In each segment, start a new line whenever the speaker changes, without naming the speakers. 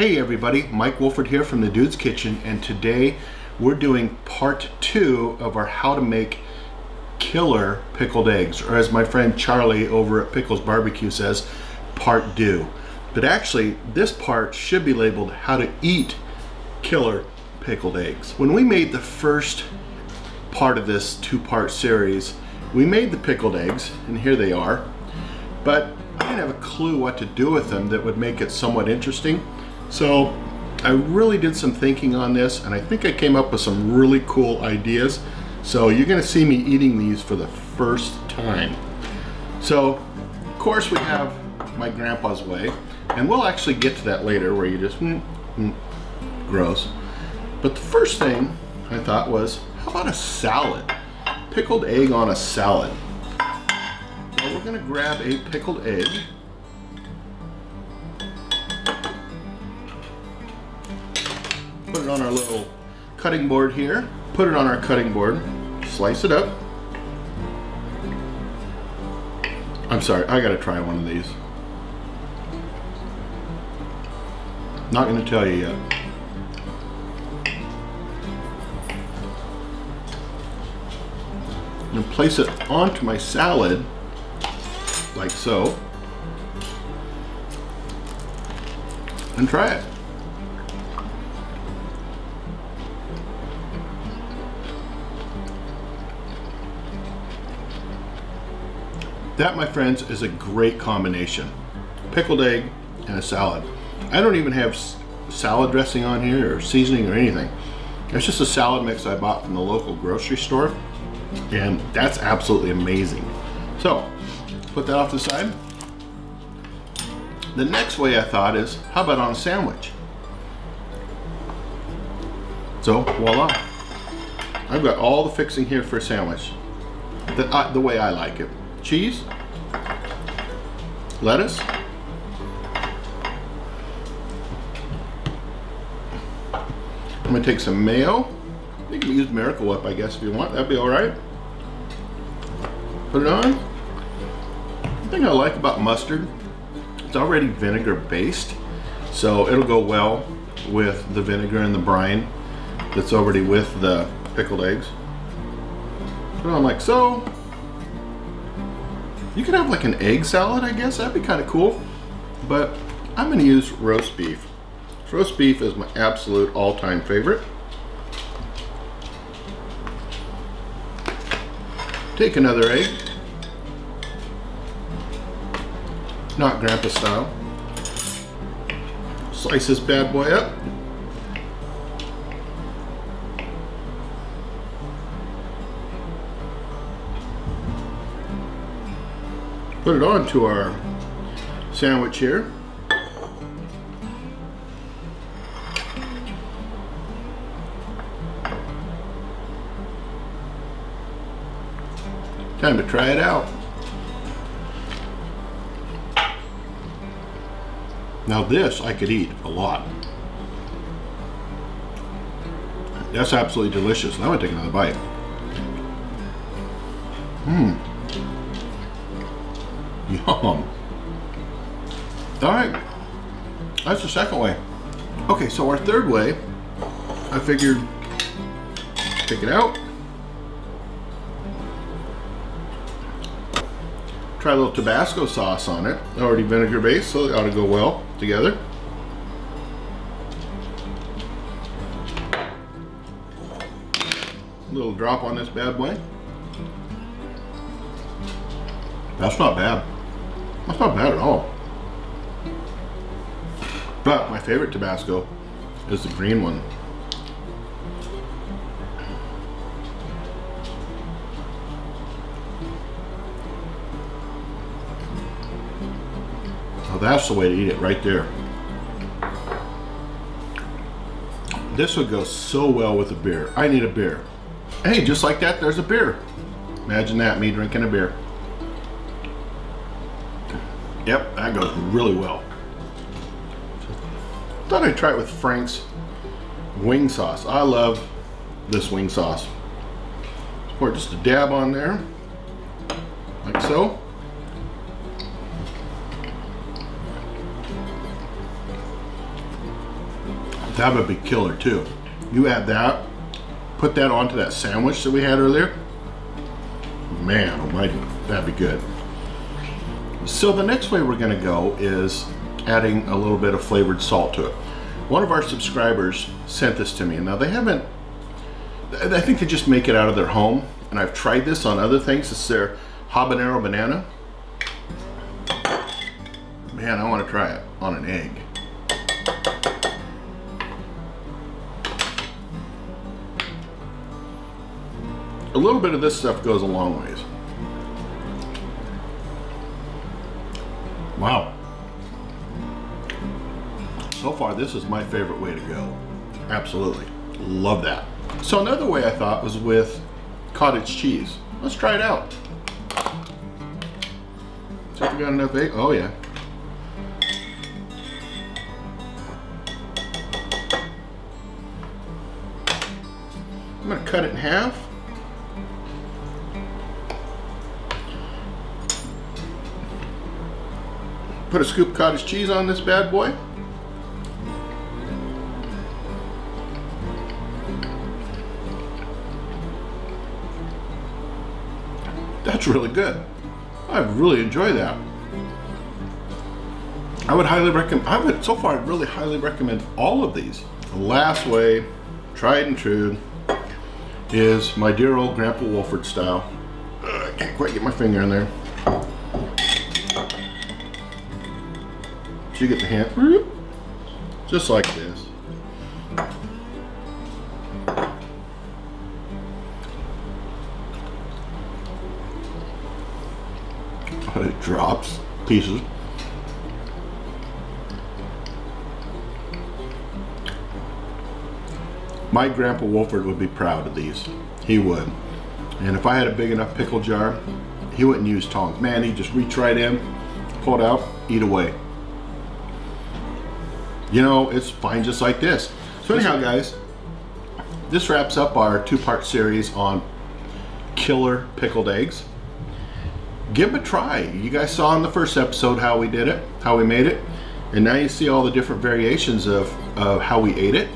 Hey everybody, Mike Wolford here from the Dude's Kitchen and today we're doing part two of our how to make killer pickled eggs or as my friend Charlie over at Pickles Barbecue says, part do. But actually this part should be labeled how to eat killer pickled eggs. When we made the first part of this two-part series, we made the pickled eggs and here they are, but I didn't have a clue what to do with them that would make it somewhat interesting. So I really did some thinking on this and I think I came up with some really cool ideas. So you're gonna see me eating these for the first time. So of course we have my grandpa's way and we'll actually get to that later where you just, mm, mm, gross. But the first thing I thought was, how about a salad? Pickled egg on a salad. We're gonna grab a pickled egg put it on our little cutting board here, put it on our cutting board, slice it up. I'm sorry, I gotta try one of these. Not gonna tell you yet. I'm gonna place it onto my salad, like so, and try it. That, my friends, is a great combination. Pickled egg and a salad. I don't even have salad dressing on here or seasoning or anything. It's just a salad mix I bought from the local grocery store and that's absolutely amazing. So, put that off the side. The next way I thought is, how about on a sandwich? So, voila. I've got all the fixing here for a sandwich. The, uh, the way I like it cheese, lettuce, I'm gonna take some mayo. You can use Miracle Whip, I guess, if you want. That'd be all right. Put it on. The thing I like about mustard, it's already vinegar based, so it'll go well with the vinegar and the brine that's already with the pickled eggs. Put it on like so. You could have like an egg salad, I guess. That'd be kind of cool. But I'm going to use roast beef. Roast beef is my absolute all-time favorite. Take another egg. Not grandpa style. Slice this bad boy up. Put it onto our sandwich here. Time to try it out. Now this I could eat a lot. That's absolutely delicious. Now I'm gonna take another bite. Mmm. Yum. All right, that's the second way. Okay, so our third way, I figured take it out. Try a little Tabasco sauce on it. Already vinegar based, so it ought to go well together. Little drop on this bad boy. That's not bad. That's not bad at all. But my favorite Tabasco is the green one. Oh, that's the way to eat it right there. This would go so well with a beer. I need a beer. Hey, just like that, there's a beer. Imagine that, me drinking a beer. Yep, that goes really well. Thought I'd try it with Frank's wing sauce. I love this wing sauce. Pour just a dab on there, like so. That would be killer too. You add that, put that onto that sandwich that we had earlier. Man almighty, that'd be good. So the next way we're gonna go is adding a little bit of flavored salt to it. One of our subscribers sent this to me. Now they haven't, I think they just make it out of their home. And I've tried this on other things. It's their habanero banana. Man, I want to try it on an egg. A little bit of this stuff goes a long ways. Wow. So far, this is my favorite way to go. Absolutely. Love that. So another way I thought was with cottage cheese. Let's try it out. So we got enough egg? Oh yeah. I'm gonna cut it in half. Put a scoop of cottage cheese on this bad boy. That's really good. I really enjoy that. I would highly recommend, I would, so far, I'd really highly recommend all of these. The last way, tried and true, is my dear old Grandpa Wolford style. I can't quite get my finger in there. So you get the hand, mm-hmm. just like this. it drops pieces. My grandpa Wolford would be proud of these. He would. And if I had a big enough pickle jar, he wouldn't use tongs. Man, he'd just reach right in, pull it out, eat away. You know, it's fine just like this. So anyhow, guys, this wraps up our two-part series on killer pickled eggs give them a try. You guys saw in the first episode how we did it, how we made it, and now you see all the different variations of, of how we ate it.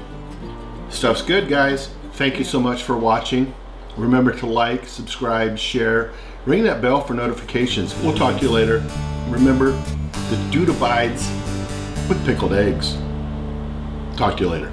Stuff's good, guys. Thank you so much for watching. Remember to like, subscribe, share, ring that bell for notifications. We'll talk to you later. Remember, the dude abides with pickled eggs. Talk to you later.